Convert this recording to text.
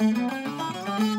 うん